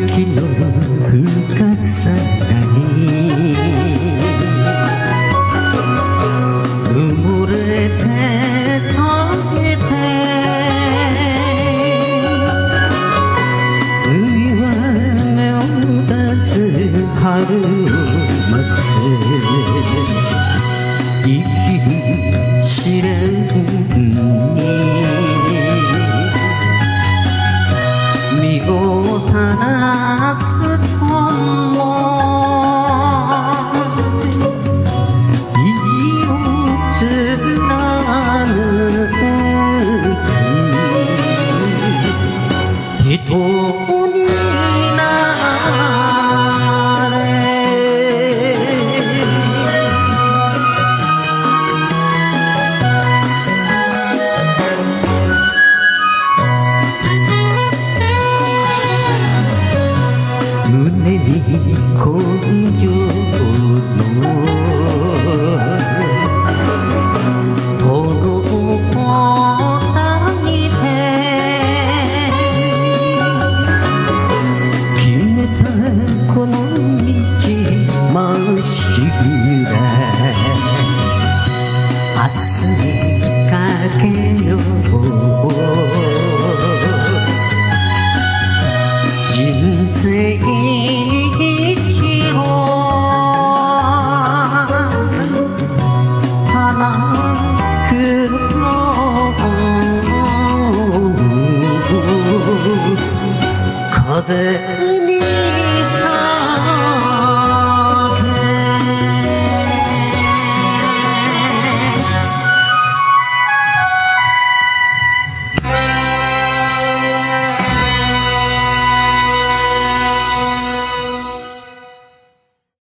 雪の深さが What's the 風に